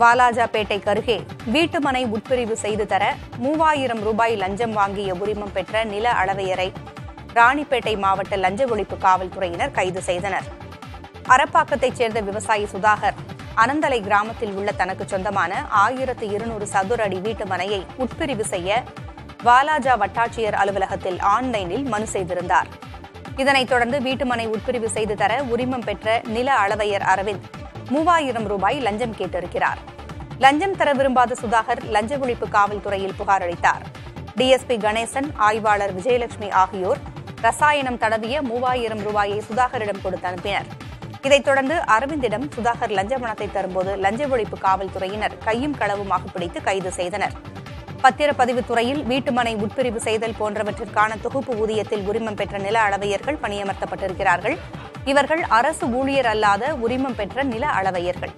வாலாஜாபேட்டை அருகே வீட்டுமனை உட்பிரிவு செய்து தர மூவாயிரம் ரூபாய் லஞ்சம் வாங்கிய உரிமம் பெற்ற நில அளவையரை ராணிப்பேட்டை மாவட்ட லஞ்ச ஒழிப்பு காவல்துறையினர் கைது செய்தனர். அரப்பாக்கத்தைச் சேர்ந்த விவசாயி சுதாகர் அனந்தலை கிராமத்தில் உள்ள தனக்கு சொந்தமான ஆயிரத்து இருநூறு சதுர அடி வீட்டு மனையை உட்பிரிவு செய்ய வாலாஜா வட்டாட்சியர் அலுவலகத்தில் ஆன்லைனில் மனு செய்திருந்தார். இதனைத் தொடர்ந்து வீட்டுமனை உட்பிரிவு செய்து தர உரிமம் பெற்ற நில அளவையர் அரவிந்த் மூவாயிரம் ரூபாய் லஞ்சம் கேட்டிருக்கிறார். லஞ்சம் தர விரும்பாத சுதாகர் லஞ்ச ஒழிப்பு காவல்துறையில் புகார் அளித்தார். டிஎஸ்பி கணேசன் ஆய்வாளர் விஜயலட்சுமி ஆகியோர் ரசாயனம் தடவிய மூவாயிரம் ரூபாயை சுதாகரிடம் கொடுத்து அனுப்பினர். இதைத் தொடர்ந்து அரவிந்திடம் சுதாகர் லஞ்ச பணத்தை தரும்போது லஞ்ச ஒழிப்பு காவல்துறையினர் கையும் களவுமாக பிடித்து கைது செய்தனர். பத்திரப்பதிவு துறையில் வீட்டுமனை உட்பிரிவு செய்தல் போன்றவற்றிற்கான தொகுப்பு ஊதியத்தில் உரிமம் பெற்ற நில அளவையர்கள் பணியமர்த்தப்பட்டிருக்கிறார்கள். இவர்கள் அரசு ஊழியர் அல்லாத உரிமம் பெற்ற நில அளவையர்கள்.